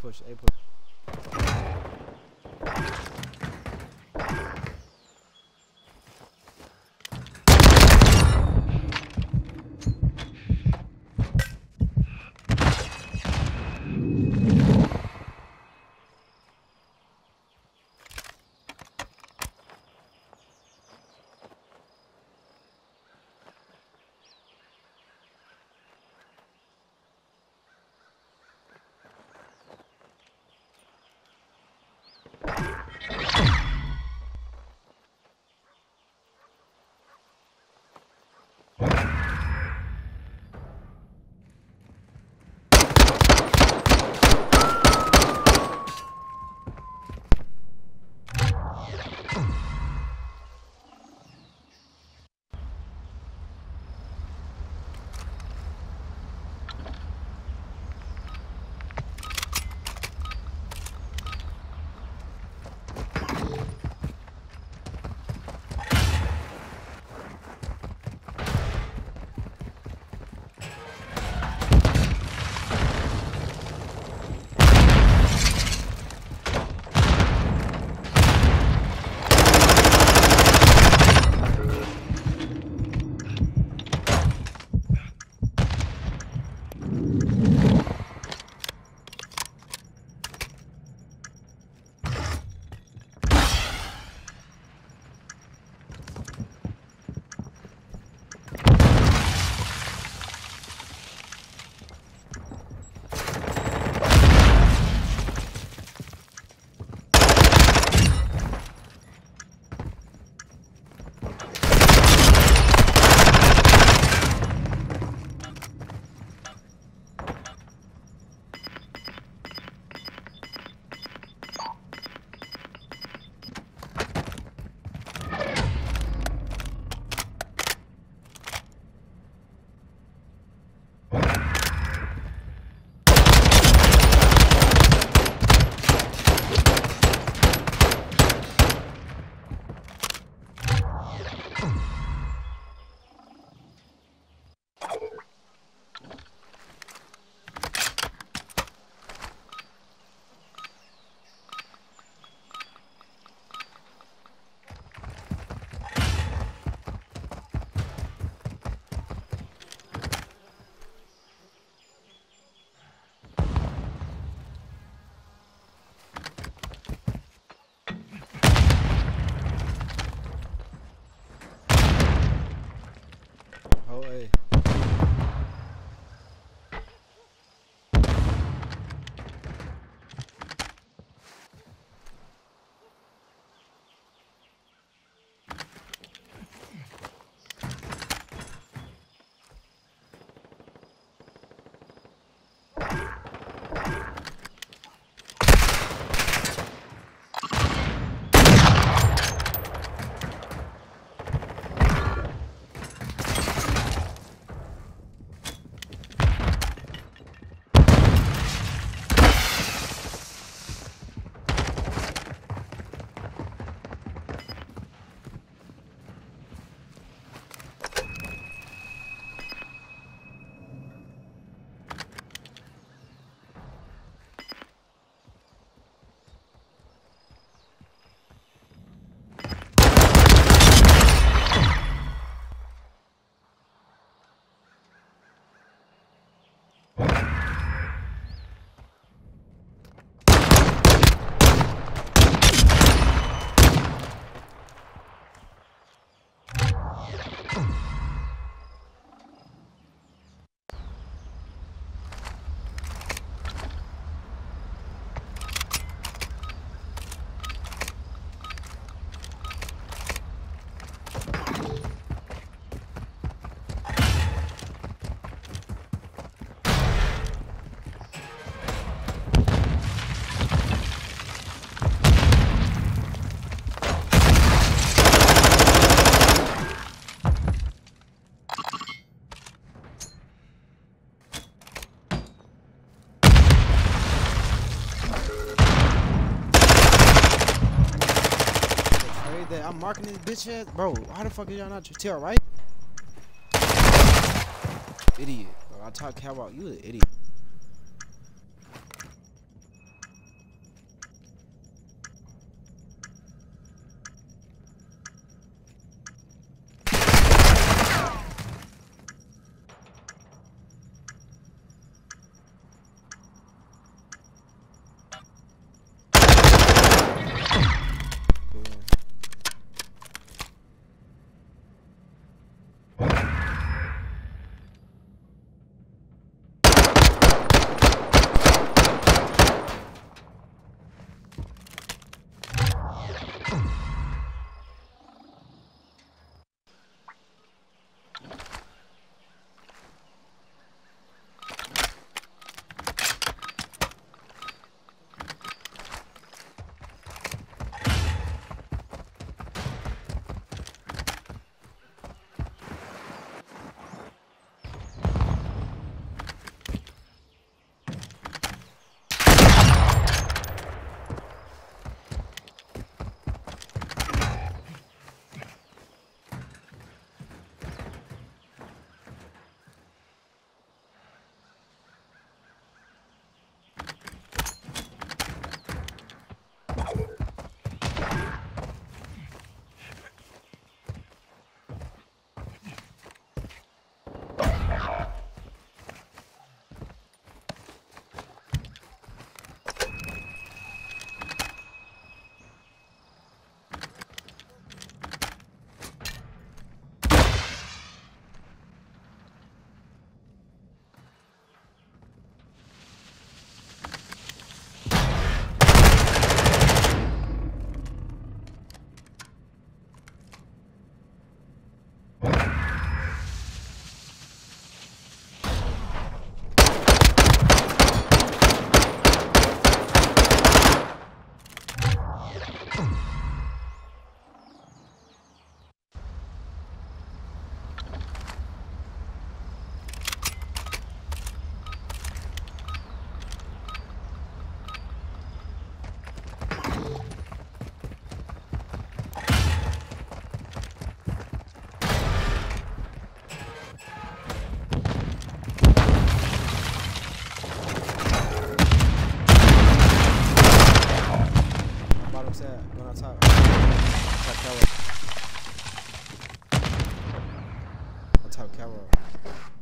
push, A push. Bitch ass. Bro, how the fuck is y'all not tell right? Idiot. Bro, I talk how about you an idiot. On top tower.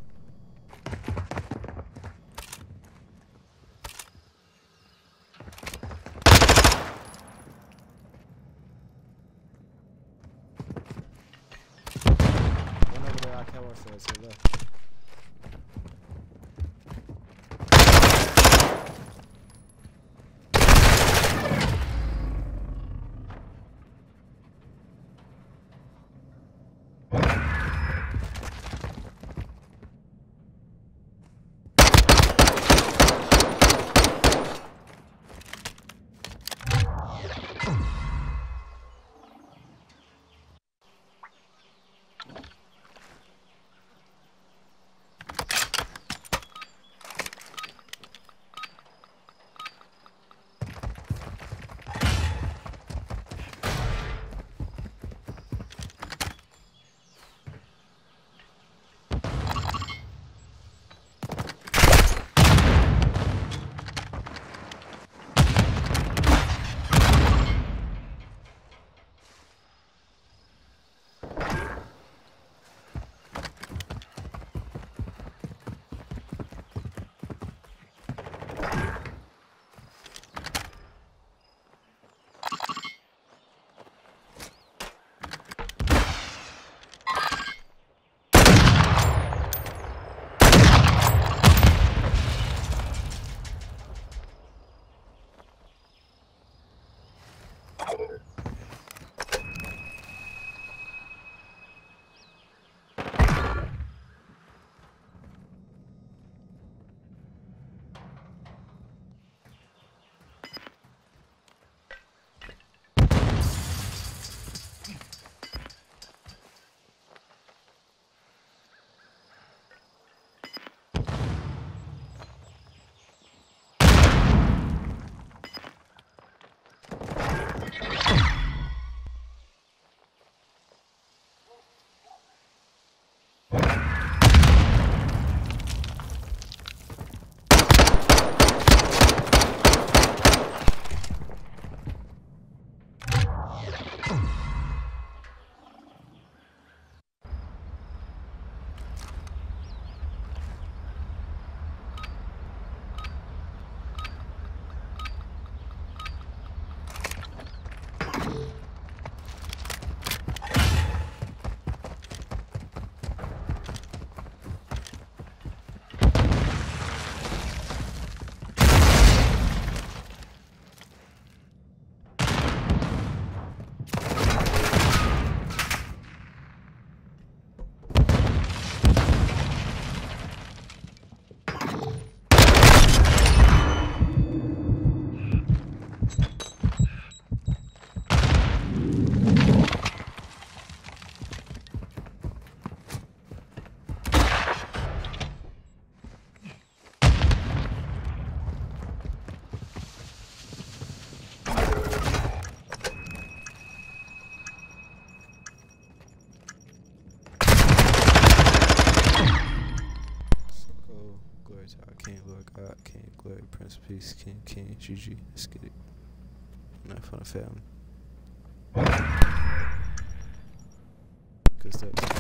gonna fail. Good stuff.